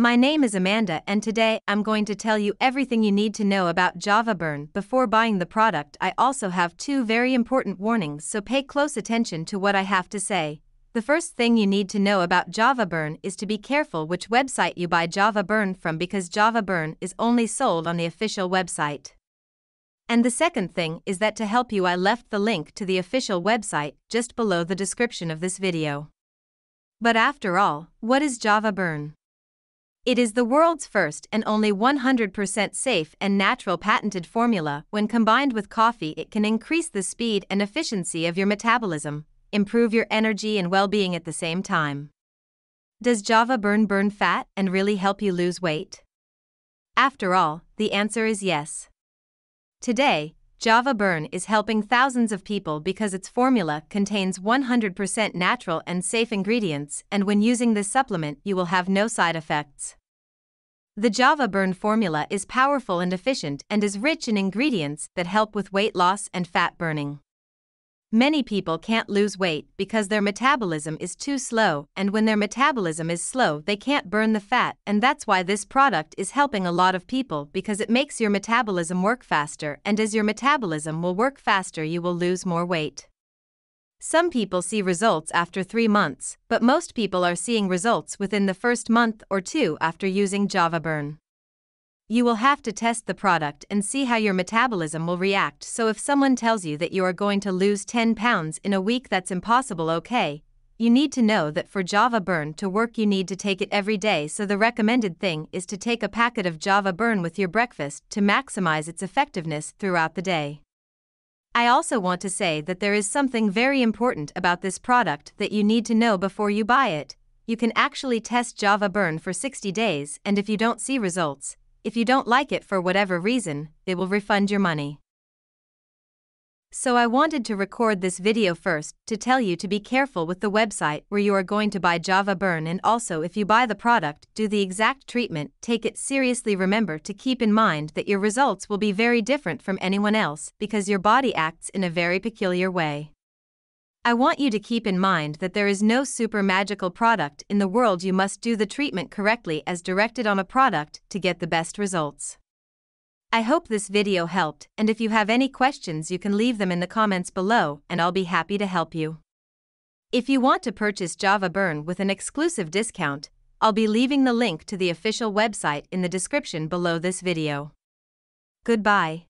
My name is Amanda, and today I'm going to tell you everything you need to know about Java Burn before buying the product. I also have two very important warnings, so pay close attention to what I have to say. The first thing you need to know about Java Burn is to be careful which website you buy Java Burn from because Java Burn is only sold on the official website. And the second thing is that to help you, I left the link to the official website just below the description of this video. But after all, what is Java Burn? It is the world's first and only 100% safe and natural patented formula. When combined with coffee, it can increase the speed and efficiency of your metabolism, improve your energy and well being at the same time. Does Java Burn burn fat and really help you lose weight? After all, the answer is yes. Today, Java Burn is helping thousands of people because its formula contains 100% natural and safe ingredients, and when using this supplement, you will have no side effects. The Java Burn formula is powerful and efficient and is rich in ingredients that help with weight loss and fat burning. Many people can't lose weight because their metabolism is too slow, and when their metabolism is slow, they can't burn the fat, and that's why this product is helping a lot of people because it makes your metabolism work faster, and as your metabolism will work faster, you will lose more weight. Some people see results after three months, but most people are seeing results within the first month or two after using Java Burn. You will have to test the product and see how your metabolism will react. So, if someone tells you that you are going to lose 10 pounds in a week, that's impossible, okay? You need to know that for Java Burn to work, you need to take it every day. So, the recommended thing is to take a packet of Java Burn with your breakfast to maximize its effectiveness throughout the day. I also want to say that there is something very important about this product that you need to know before you buy it. You can actually test Java Burn for 60 days, and if you don't see results, if you don't like it for whatever reason, they will refund your money. So I wanted to record this video first to tell you to be careful with the website where you are going to buy Java Burn and also if you buy the product, do the exact treatment, take it seriously. Remember to keep in mind that your results will be very different from anyone else because your body acts in a very peculiar way. I want you to keep in mind that there is no super magical product in the world. You must do the treatment correctly as directed on a product to get the best results. I hope this video helped, and if you have any questions, you can leave them in the comments below, and I'll be happy to help you. If you want to purchase Java Burn with an exclusive discount, I'll be leaving the link to the official website in the description below this video. Goodbye.